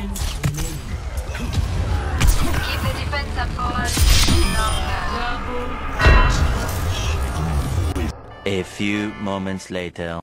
seconds remaining. Keep the defense up for us. A few moments later.